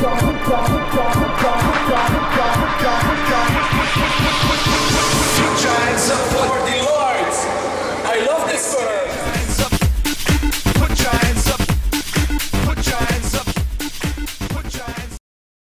Giants of 40 lords! I love this verse.